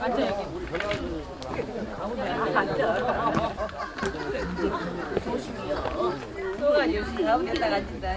앉아 여기. 가운데 앉아. 조심히요. 소가 열심히 가운데다가 앉는다.